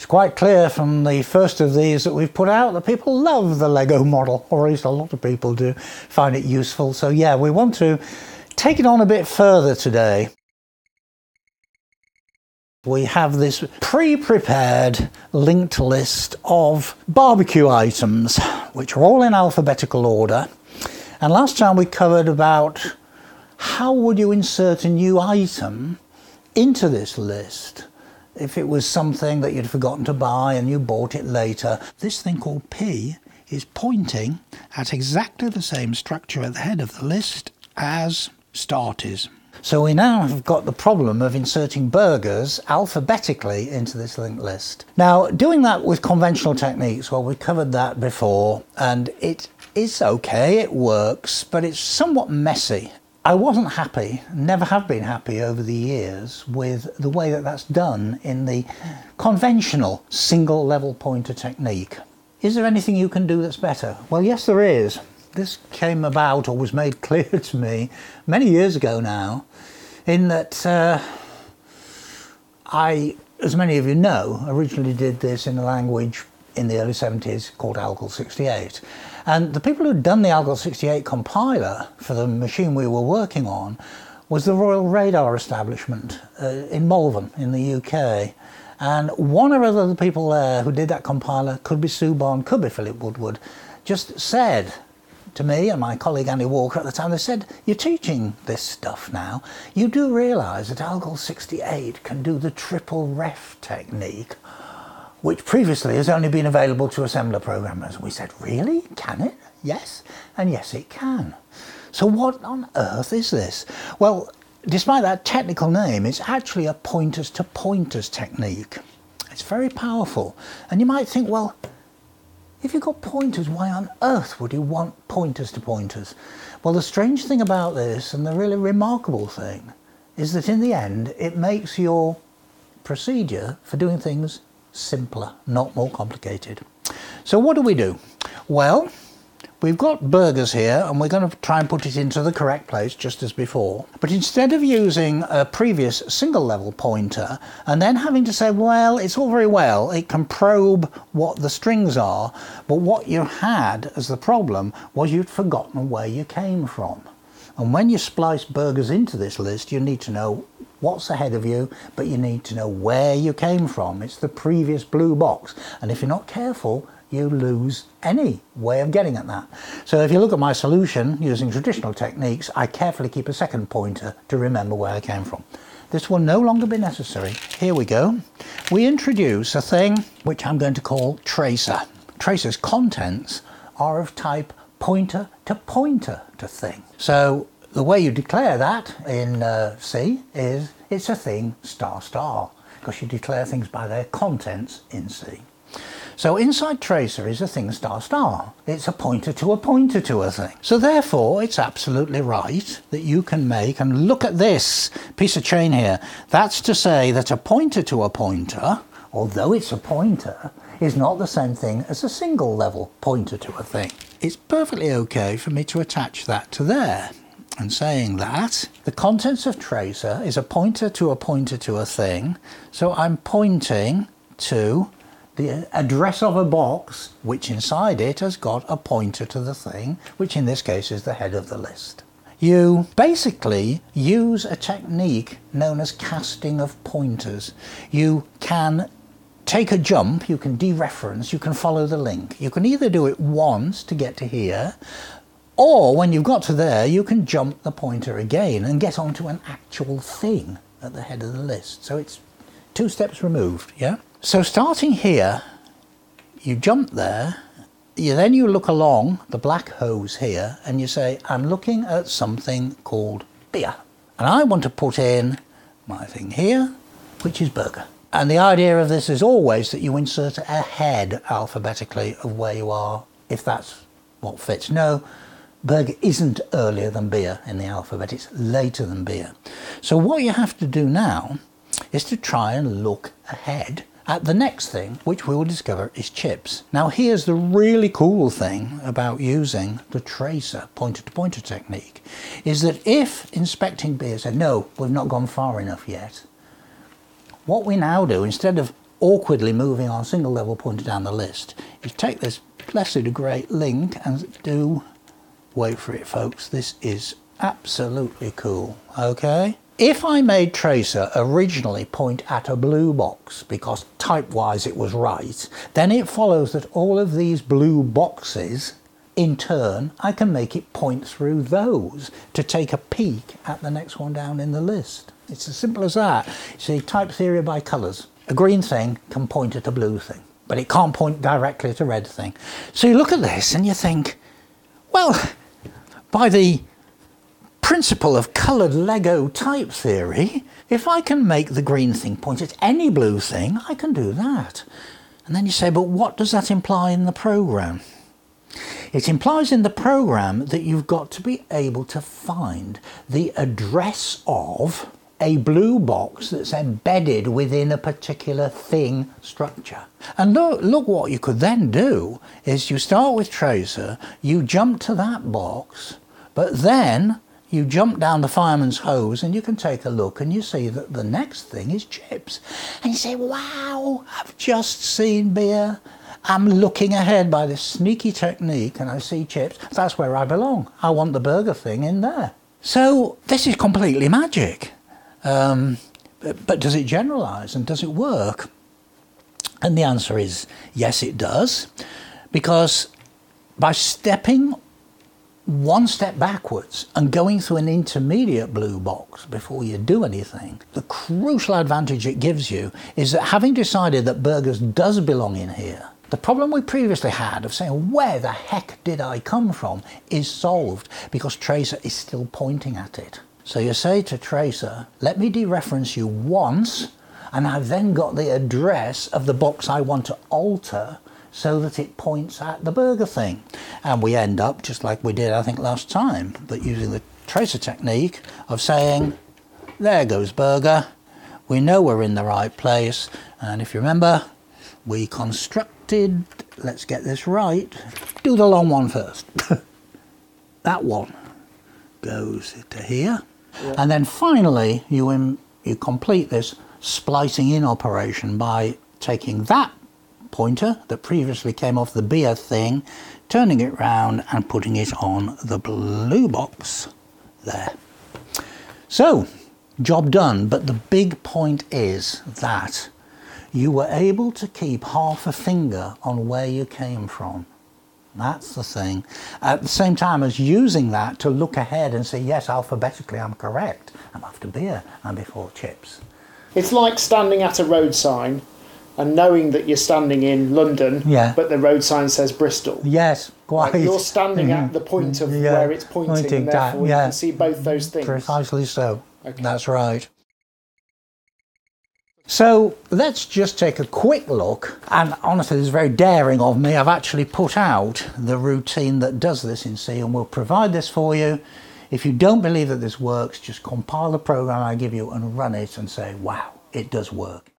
It's quite clear from the first of these that we've put out that people love the Lego model, or at least a lot of people do find it useful. So yeah, we want to take it on a bit further today. We have this pre-prepared linked list of barbecue items, which are all in alphabetical order. And last time we covered about how would you insert a new item into this list if it was something that you'd forgotten to buy and you bought it later. This thing called P is pointing at exactly the same structure at the head of the list as start is. So we now have got the problem of inserting burgers alphabetically into this linked list. Now, doing that with conventional techniques, well, we covered that before, and it is okay, it works, but it's somewhat messy. I wasn't happy, never have been happy over the years with the way that that's done in the conventional single level pointer technique. Is there anything you can do that's better? Well, yes, there is. This came about or was made clear to me many years ago now, in that uh, I, as many of you know, originally did this in a language in the early 70s called Algol 68. And the people who'd done the Algol 68 compiler for the machine we were working on was the Royal Radar Establishment uh, in Malvern in the UK. And one or other of the people there who did that compiler, could be Sue Bond, could be Philip Woodward, just said to me and my colleague Andy Walker at the time, they said, you're teaching this stuff now. You do realise that Algol 68 can do the triple ref technique which previously has only been available to assembler programmers. We said, really? Can it? Yes. And yes, it can. So what on earth is this? Well, despite that technical name, it's actually a pointers to pointers technique. It's very powerful. And you might think, well, if you've got pointers, why on earth would you want pointers to pointers? Well, the strange thing about this, and the really remarkable thing, is that in the end, it makes your procedure for doing things simpler, not more complicated. So what do we do? Well, we've got burgers here and we're going to try and put it into the correct place just as before. But instead of using a previous single level pointer and then having to say, well, it's all very well, it can probe what the strings are, but what you had as the problem was you'd forgotten where you came from. And when you splice burgers into this list, you need to know what's ahead of you, but you need to know where you came from. It's the previous blue box. And if you're not careful, you lose any way of getting at that. So if you look at my solution using traditional techniques, I carefully keep a second pointer to remember where I came from. This will no longer be necessary. Here we go. We introduce a thing which I'm going to call tracer. Tracer's contents are of type pointer to pointer to thing. So the way you declare that in uh, C is it's a thing star star because you declare things by their contents in C. So inside tracer is a thing star star. It's a pointer to a pointer to a thing. So therefore it's absolutely right that you can make, and look at this piece of chain here. That's to say that a pointer to a pointer, although it's a pointer, is not the same thing as a single level pointer to a thing. It's perfectly okay for me to attach that to there and saying that the contents of tracer is a pointer to a pointer to a thing. So I'm pointing to the address of a box, which inside it has got a pointer to the thing, which in this case is the head of the list. You basically use a technique known as casting of pointers. You can take a jump, you can dereference, you can follow the link. You can either do it once to get to here, or when you've got to there, you can jump the pointer again and get onto an actual thing at the head of the list. So it's two steps removed, yeah? So starting here, you jump there, you, then you look along the black hose here and you say, I'm looking at something called beer. And I want to put in my thing here, which is burger. And the idea of this is always that you insert ahead alphabetically of where you are, if that's what fits. No, Burger isn't earlier than beer in the alphabet, it's later than beer. So what you have to do now is to try and look ahead at the next thing, which we will discover is chips. Now here's the really cool thing about using the tracer pointer-to-pointer -pointer technique, is that if inspecting beer said, no, we've not gone far enough yet, what we now do, instead of awkwardly moving our single level pointer down the list is take this blessed great link and do, wait for it folks, this is absolutely cool, okay? If I made Tracer originally point at a blue box because type-wise it was right, then it follows that all of these blue boxes in turn, I can make it point through those to take a peek at the next one down in the list. It's as simple as that. See, type theory by colours. A green thing can point at a blue thing, but it can't point directly at a red thing. So you look at this and you think, well, by the principle of coloured Lego type theory, if I can make the green thing point at any blue thing, I can do that. And then you say, but what does that imply in the programme? It implies in the program that you've got to be able to find the address of a blue box that's embedded within a particular thing structure. And look, look what you could then do is you start with tracer, you jump to that box, but then you jump down the fireman's hose and you can take a look and you see that the next thing is chips. And you say, wow, I've just seen beer I'm looking ahead by this sneaky technique and I see chips. That's where I belong. I want the burger thing in there. So this is completely magic. Um, but, but does it generalize and does it work? And the answer is yes, it does. Because by stepping one step backwards and going through an intermediate blue box before you do anything, the crucial advantage it gives you is that having decided that burgers does belong in here, the problem we previously had of saying, where the heck did I come from, is solved because Tracer is still pointing at it. So you say to Tracer, let me dereference you once, and I've then got the address of the box I want to alter so that it points at the burger thing. And we end up, just like we did I think last time, but using the tracer technique of saying, there goes burger, we know we're in the right place, and if you remember, we constructed, let's get this right, do the long one first. that one goes to here. Yeah. And then finally, you, in, you complete this splicing in operation by taking that pointer that previously came off the beer thing, turning it round and putting it on the blue box there. So, job done, but the big point is that you were able to keep half a finger on where you came from. That's the thing. At the same time as using that to look ahead and say, yes, alphabetically I'm correct. I'm after beer, I'm before chips. It's like standing at a road sign and knowing that you're standing in London, yeah. but the road sign says Bristol. Yes, quite. Like you're standing mm-hmm. at the point of yeah. where it's pointing, pointing therefore yeah. you can see both those things. Precisely so. Okay. That's right. So let's just take a quick look, and honestly, this is very daring of me. I've actually put out the routine that does this in C, and we'll provide this for you. If you don't believe that this works, just compile the program I give you and run it and say, wow, it does work.